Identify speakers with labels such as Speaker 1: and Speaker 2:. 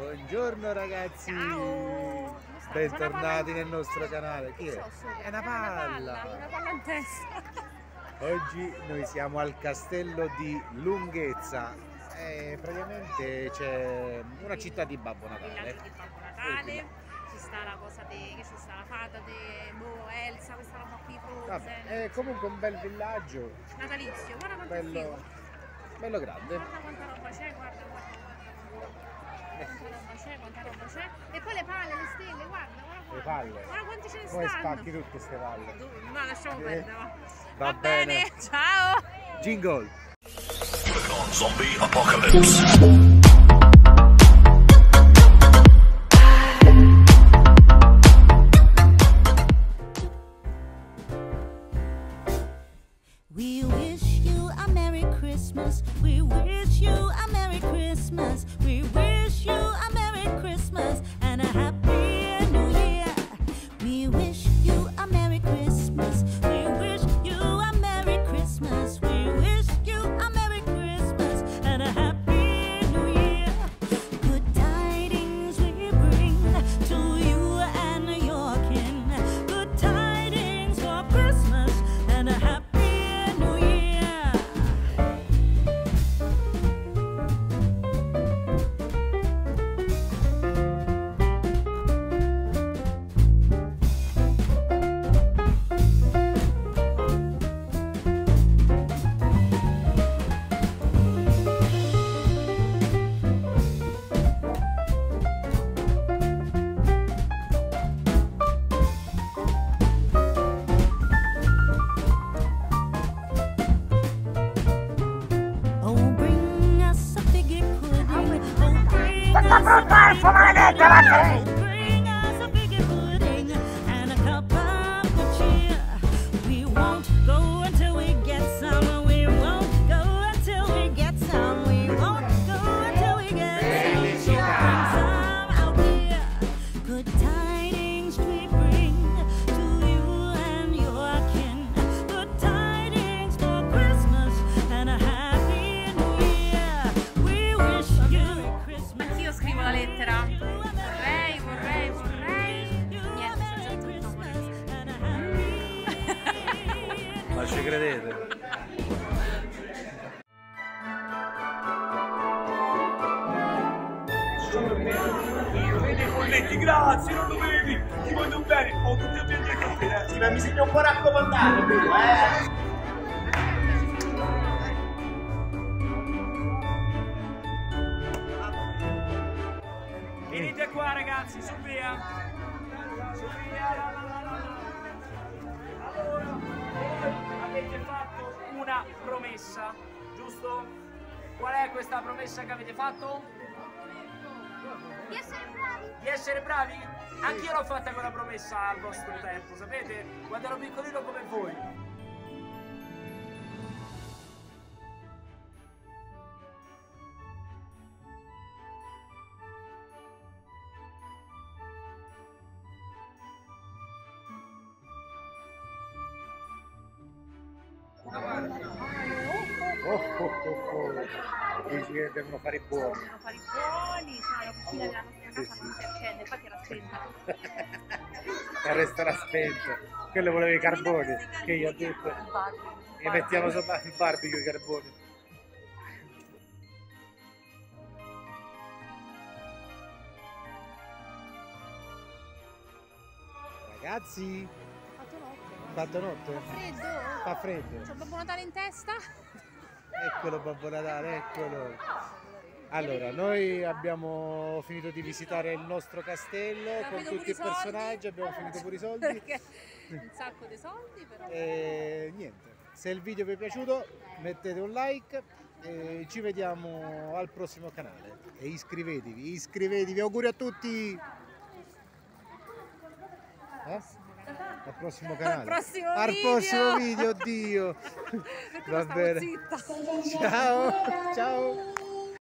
Speaker 1: Buongiorno ragazzi!
Speaker 2: Ciao!
Speaker 1: Bentornati nel nostro canale. Chi è? È una palla!
Speaker 2: Una palla in testa.
Speaker 1: Oggi noi siamo al castello di Lunghezza. E praticamente c'è una città di Babbo Natale.
Speaker 2: di Babbo Natale. Ci sta la cosa di. che ci sta la fata di boh, Elsa, questa roba qui, Frozen.
Speaker 1: è comunque un bel villaggio,
Speaker 2: Natalizio, guarda quanto è
Speaker 1: bello,
Speaker 2: figo.
Speaker 1: bello grande.
Speaker 2: Guarda quanta roba c'è, guarda, guarda, guarda. Quanta roba c'è, quanta roba c'è. E poi le palle, le stelle, guarda, guarda.
Speaker 1: Le palle.
Speaker 2: Guarda quanti ce ne
Speaker 1: Poi
Speaker 2: stanno.
Speaker 1: spacchi tutte queste palle.
Speaker 2: No, lasciamo
Speaker 1: Sì.
Speaker 2: perdere. va.
Speaker 1: Va
Speaker 2: bene,
Speaker 1: bene.
Speaker 2: ciao.
Speaker 1: Jingle!
Speaker 3: Zombie Apocalypse.
Speaker 4: We wish you a Merry Christmas. We esta fruta es humana
Speaker 2: en este La lettera. Vorrei, vorrei, vorrei. Niente, c'è già tutto.
Speaker 1: Ma ci credete?
Speaker 5: Grazie, non dovevi, ti voglio bene, ho tutti i miei capire. Ma mi segno un po' raccomandato eh? Qua ragazzi, su via. Su via. la, la, la, la, la. Allora, voi avete fatto una promessa, giusto? Qual è questa promessa che avete fatto?
Speaker 2: Di essere bravi.
Speaker 5: di essere bravi? Anch'io l'ho fatta quella promessa al vostro tempo, sapete? Quando ero piccolino come voi.
Speaker 1: Oh, oh, oh, oh. Devono fare i buoni.
Speaker 2: Devono fare i buoni, c'è la cucina della nostra casa
Speaker 1: Sì,
Speaker 2: non si accende, infatti era spenta.
Speaker 1: e resterà spento. Quello voleva i carboni, che io ho detto. E mettiamo sopra il barbecue i carboni. Ragazzi,
Speaker 2: Fatto notte.
Speaker 1: fatto notte?
Speaker 2: Fa freddo?
Speaker 1: Fa freddo.
Speaker 2: C'ho Babbo Natale in testa?
Speaker 1: Eccolo Babbo Natale, eccolo. Allora, noi abbiamo finito di visitare il nostro castello
Speaker 2: Abbiamo
Speaker 1: con tutti i
Speaker 2: soldi.
Speaker 1: personaggi, abbiamo finito pure i soldi.
Speaker 2: Perché un sacco di soldi però.
Speaker 1: E niente, se il video vi è piaciuto mettete un like e ci vediamo al prossimo canale. E iscrivetevi, iscrivetevi, auguri a tutti! Eh? Al prossimo canale.
Speaker 2: prossimo
Speaker 1: al
Speaker 2: video.
Speaker 1: prossimo video, oddio! Va bene. Ciao! Ciao!